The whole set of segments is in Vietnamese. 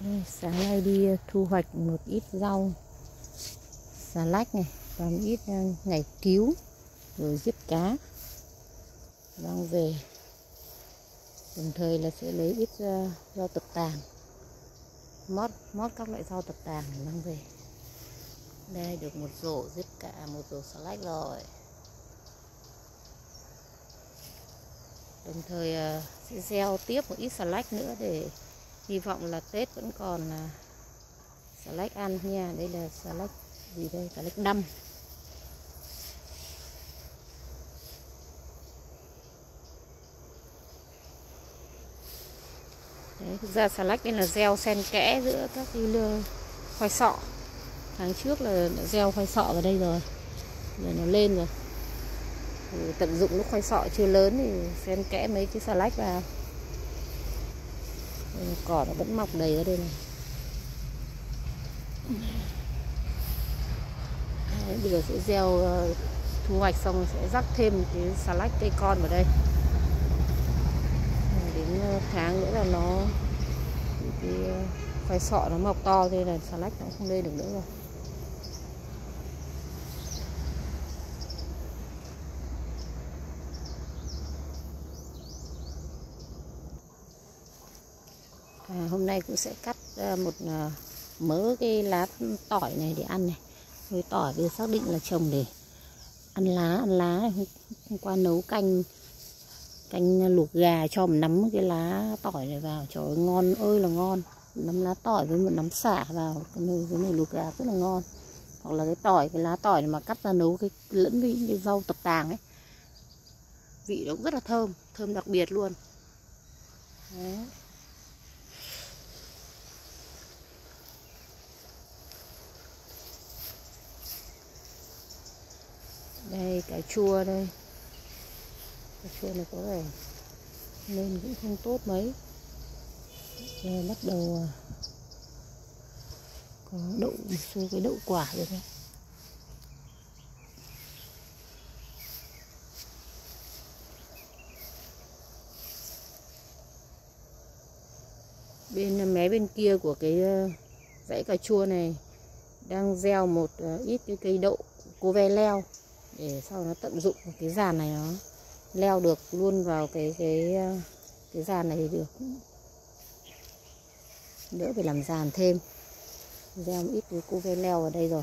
Đây, sáng nay đi ờ, thu hoạch một ít rau xà lách này và một ít ờ, ngày cứu rồi giết cá mang về. Đồng thời là sẽ lấy ít ờ, rau tập tàng mót mót các loại rau tập tàng mang về. Đây được một rổ giết cả à, một rổ xà lách rồi. Đồng thời sẽ gieo tiếp một ít xà lách nữa để hy vọng là tết vẫn còn xà lách ăn nha. Đây là xà lách gì đây? Xà lách đâm Đấy, thực ra xà lách đây là gieo xen kẽ giữa các cái lưa khoai sọ. Tháng trước là đã gieo khoai sọ vào đây rồi. Giờ nó lên rồi. Thì tận dụng lúc khoai sọ chưa lớn thì xen kẽ mấy cái xà lách vào cỏ nó vẫn mọc đầy ra đây này. Đấy, bây giờ sẽ gieo ờ, thu hoạch xong sẽ rắc thêm cái xà lách cây con vào đây. Đến ờ, tháng nữa là nó cái ờ, khoai sọ nó mọc to thế là xà lách nó không lên được nữa rồi. À, hôm nay cũng sẽ cắt ờ, một ờ, mớ cái lá tỏi này để ăn này. Với tỏi bây giờ xác định là trồng để ăn lá ăn lá hôm, qua nấu canh canh luộc gà cho một nắm cái lá tỏi này vào. Trời ơi, ngon ơi là ngon. Nắm lá tỏi với một nắm xả vào cái nồi cái nồi luộc gà rất là ngon. Hoặc là cái tỏi cái lá tỏi này mà cắt ra nấu cái lẫn với cái rau tập tàng ấy. Vị nó cũng rất là thơm thơm đặc biệt luôn. Đấy. Đây cà chua đây. Cà chua này có vẻ lên cũng không tốt mấy. Đây bắt đầu à, có đậu, một số cái đậu quả rồi đấy bên à, mé bên kia của cái à, dãy cà chua này đang gieo một ít cái cây đậu, cô ve leo để sau nó tận dụng cái giàn này nó leo được luôn vào cái cái cái giàn này thì được. Đỡ phải làm giàn thêm. Gieo một ít cái cô ve leo vào đây rồi.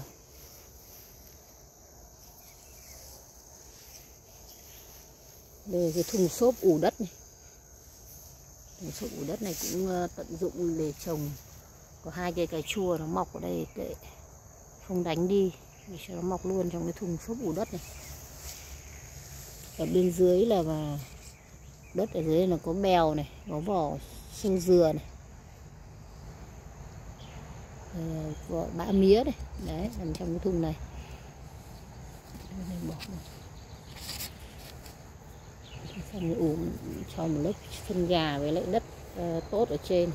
Đây là cái thùng xốp ủ đất này. Thùng xốp ủ đất này cũng ờ, tận dụng để trồng. Có hai cây cà chua nó mọc ở đây kệ. Không đánh đi để nó mọc luôn trong cái thùng xốp ủ đất này. Ở bên dưới là và đất ở dưới là có bèo này có vỏ xương dừa này. Ờ, vỏ bã mía này đấy nằm trong cái thùng này. Xong ủ cho một lớp phân gà với lại đất uh, tốt ở trên.